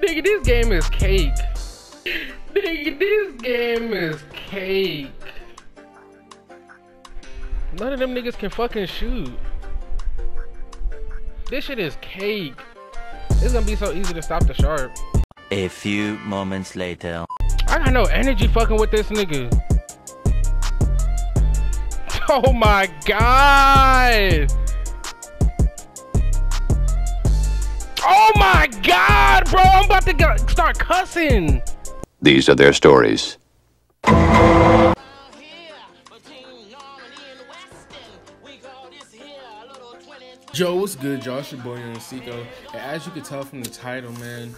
Nigga, this game is cake. Nigga, this game is cake. None of them niggas can fucking shoot. This shit is cake. It's gonna be so easy to stop the sharp. A few moments later. I got no energy fucking with this nigga. Oh my god! Oh my god, bro! I'm about to go start cussing. These are their stories. Joe, what's good, y'all? It's your boy Yung Seco. And as you can tell from the title, man,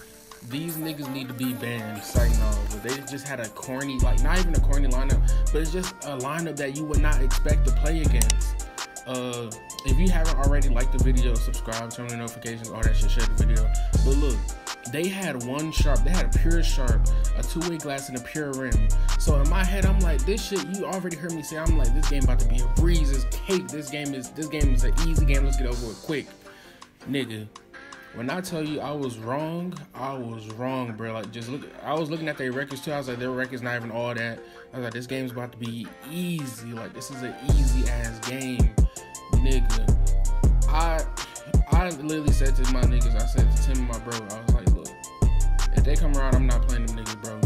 these niggas need to be banned. Like, no, but they just had a corny, like, not even a corny lineup, but it's just a lineup that you would not expect to play against. Uh, if you haven't already liked the video, subscribe, turn on the notifications, all that shit, share the video. But look, they had one sharp, they had a pure sharp, a two-way glass, and a pure rim. So in my head, I'm like, this shit, you already heard me say, I'm like, this game about to be a breeze, it's cake. This game is this game is an easy game. Let's get over it quick. Nigga. When I tell you I was wrong, I was wrong, bro. Like just look I was looking at their records too. I was like, their records not even all that. I was like, this game's about to be easy. Like this is an easy ass game. Nigga. I I literally said to my niggas, I said to Tim my bro, I was like, look, if they come around, I'm not playing them niggas, bro.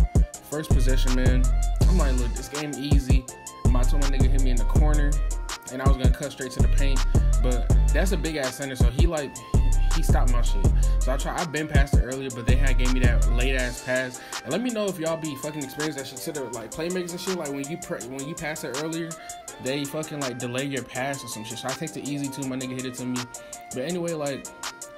First possession, man. I'm like, look, this game easy. I told my nigga hit me in the corner, and I was gonna cut straight to the paint. But that's a big ass center, so he like he stopped my shit. So I try. I've been past it earlier, but they had gave me that late ass pass. And let me know if y'all be fucking experienced that shit to the like playmakers and shit. Like when you pre- when you pass it earlier, they fucking like delay your pass or some shit. So I take the easy two. My nigga hit it to me. But anyway, like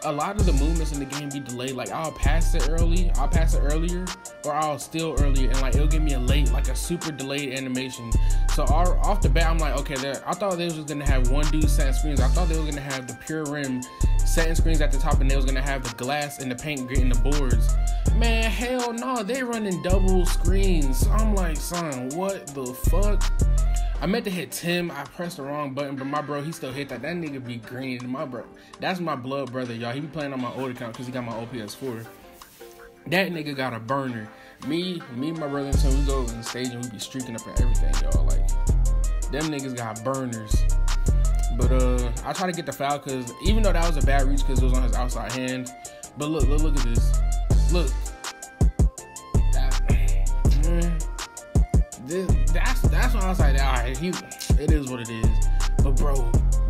a lot of the movements in the game be delayed. Like I'll pass it early, I'll pass it earlier, or I'll steal earlier, and like it'll give me a late, like a super delayed animation. So off the bat, I'm like, okay. I thought they was gonna have one dude setting screens. I thought they were gonna have the pure rim setting screens at the top, and they was gonna have the glass and the paint getting the boards. Man, hell no, they running double screens. I'm like, son, what the fuck? I meant to hit Tim. I pressed the wrong button, but my bro, he still hit that. That nigga be green. My bro, that's my blood brother, y'all. He be playing on my old account because he got my OPS 4. That nigga got a burner. Me, me and my brother and Tim, we go the stage and we be streaking up and everything, y'all. Like, them niggas got burners. But uh, I try to get the foul because even though that was a bad reach because it was on his outside hand. But look, look, look at this. Look. That, man, this, that's that's when I was like, all right, he, it is what it is. But bro,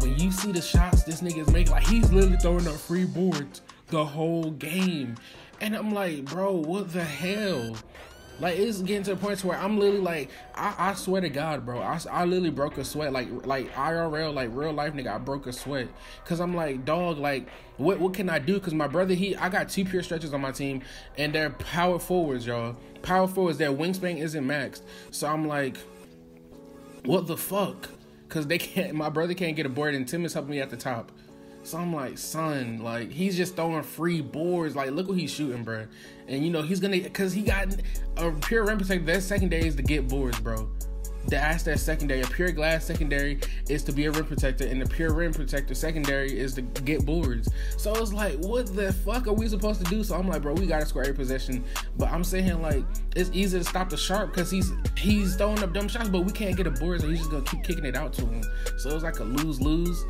when you see the shots this nigga is making, like he's literally throwing up free boards the whole game, and I'm like, bro, what the hell? Like it's getting to the point where I'm literally like, I, I swear to God, bro, I, I literally broke a sweat, like like IRL, like real life nigga, I broke a sweat, cause I'm like, dog, like what what can I do? Cause my brother, he, I got two pure stretchers on my team, and they're power forwards, y'all. Power forwards, their wingspan isn't maxed, so I'm like, what the fuck? Cause they can't, my brother can't get a board, and Tim is helping me at the top. So I'm like, son, like he's just throwing free boards. Like, look what he's shooting, bro. And you know he's gonna, cause he got a pure rim protector. That secondary is to get boards, bro. That's that secondary. A pure glass secondary is to be a rim protector, and the pure rim protector secondary is to get boards. So it's like, what the fuck are we supposed to do? So I'm like, bro, we gotta square every possession. But I'm saying like, it's easy to stop the sharp because he's he's throwing up dumb shots, but we can't get a board, so he's just gonna keep kicking it out to him. So it's like a lose lose.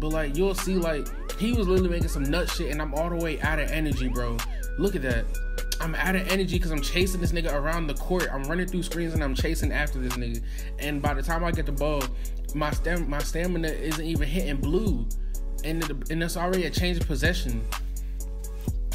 But like you'll see, like he was literally making some nut shit, and I'm all the way out of energy, bro. Look at that. I'm out of energy because I'm chasing this nigga around the court. I'm running through screens and I'm chasing after this nigga. And by the time I get the ball, my stam- my stamina isn't even hitting blue, and it, and it's already a change of possession.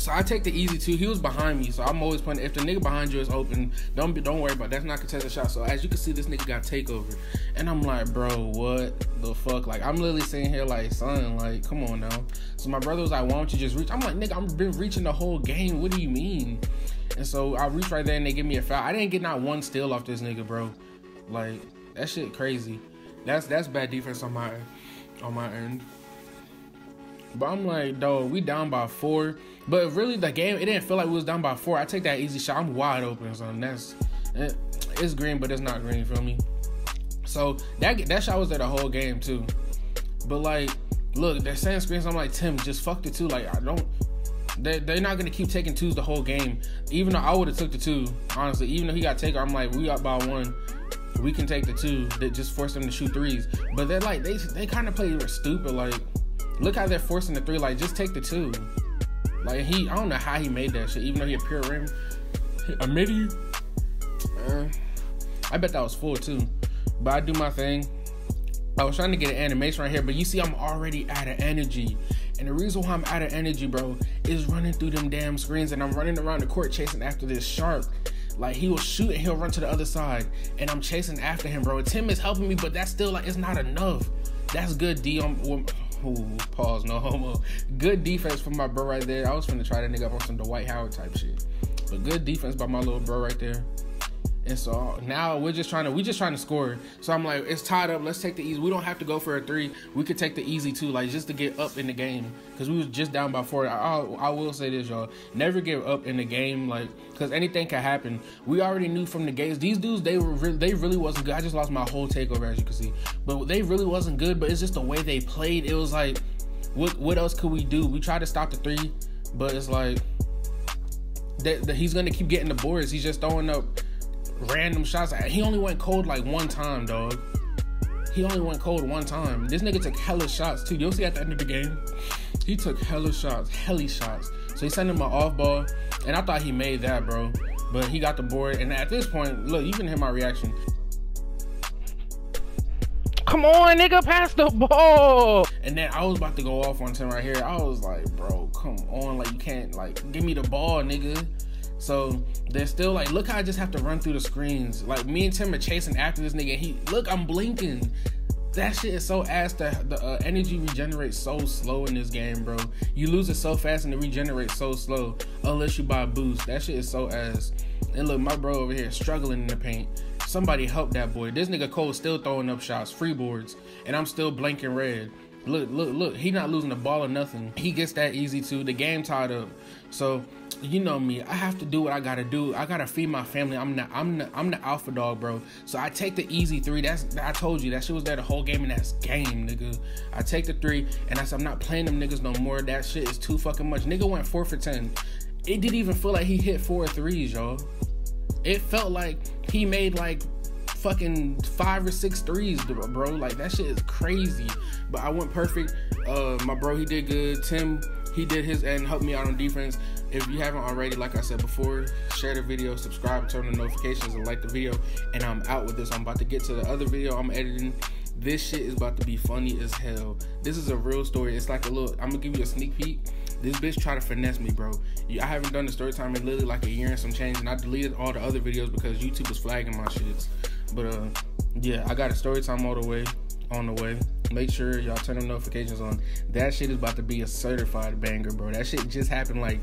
So I take the easy two. He was behind me, so I'm always playing. If the nigga behind you is open, don't be, don't worry about it. that's not contested shot. So as you can see, this nigga got takeover, and I'm like, bro, what the fuck? Like I'm literally sitting here like, son, like come on now. So my brother was like, why don't you just reach? I'm like, nigga, I've been reaching the whole game. What do you mean? And so I reach right there, and they give me a foul. I didn't get not one steal off this nigga, bro. Like that shit crazy. That's that's bad defense on my on my end. But I'm like, dog, we down by four. But really, the game, it didn't feel like we was down by four. I take that easy shot. I'm wide open, so that's it, it's green, but it's not green. for me? So that that shot was there the whole game too. But like, look, they're saying screens. I'm like, Tim, just fuck the two. Like, I don't. They they're not gonna keep taking twos the whole game. Even though I would have took the two, honestly. Even though he got taken, I'm like, we up by one. We can take the two. That just force them to shoot threes. But they're like they they kind of play stupid. Like, look how they're forcing the three. Like, just take the two. Like he, I don't know how he made that shit. Even though he a pure rim, a midi. Uh, I bet that was full too. But I do my thing. I was trying to get an animation right here, but you see, I'm already out of energy. And the reason why I'm out of energy, bro, is running through them damn screens and I'm running around the court chasing after this shark. Like he will shoot and he'll run to the other side, and I'm chasing after him, bro. Tim is helping me, but that's still like it's not enough. That's good D on. Ooh, pause, no homo. Good defense from my bro right there. I was finna try that nigga up on some Dwight Howard type shit, but good defense by my little bro right there. And so now we're just trying to we just trying to score. So I'm like, it's tied up. Let's take the easy. We don't have to go for a three. We could take the easy two, like just to get up in the game. Cause we was just down by four. I, I, will say this, y'all. Never give up in the game, like, cause anything can happen. We already knew from the games. These dudes, they were re- they really wasn't good. I just lost my whole takeover, as you can see. But they really wasn't good. But it's just the way they played. It was like, what what else could we do? We tried to stop the three, but it's like. That, that he's gonna keep getting the boards. He's just throwing up random shots. He only went cold like one time, dog. He only went cold one time. This nigga took hella shots too. You'll see at the end of the game, he took hella shots, helly shots. So he sent him an off ball, and I thought he made that, bro. But he got the board, and at this point, look, you can hear my reaction. Come on, nigga, pass the ball. And then I was about to go off on Tim right here. I was like, bro, come on, like you can't like give me the ball, nigga. So they're still like, look how I just have to run through the screens. Like me and Tim are chasing after this nigga. He look, I'm blinking. That shit is so ass. that the uh, energy regenerates so slow in this game, bro. You lose it so fast and it regenerates so slow unless you buy a boost. That shit is so ass. And look, my bro over here struggling in the paint. Somebody help that boy. This nigga Cole still throwing up shots, free boards, and I'm still blanking red. Look, look, look. He not losing the ball or nothing. He gets that easy two. The game tied up. So you know me. I have to do what I gotta do. I gotta feed my family. I'm the I'm the I'm the alpha dog, bro. So I take the easy three. That's I told you that shit was there the whole game and that's game, nigga. I take the three and I said I'm not playing them niggas no more. That shit is too fucking much. Nigga went four for ten. It didn't even feel like he hit four threes, y'all. It felt like he made like fucking five or six threes, bro. Like that shit is crazy. But I went perfect. Uh, my bro, he did good. Tim, he did his and helped me out on defense. If you haven't already, like I said before, share the video, subscribe, turn the notifications, and like the video. And I'm out with this. I'm about to get to the other video I'm editing. This shit is about to be funny as hell. This is a real story. It's like a little. I'm gonna give you a sneak peek. This bitch tried to finesse me, bro. I haven't done the story time in literally like a year and some change, and I deleted all the other videos because YouTube was flagging my shits. But uh, yeah, I got a story time all the way on the way. Make sure y'all turn the notifications on. That shit is about to be a certified banger, bro. That shit just happened like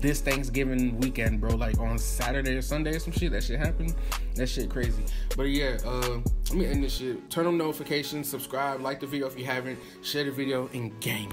this Thanksgiving weekend, bro. Like on Saturday or Sunday or some shit. That shit happened. That shit crazy. But yeah, uh, let me end this shit. Turn on notifications, subscribe, like the video if you haven't, share the video, and gang.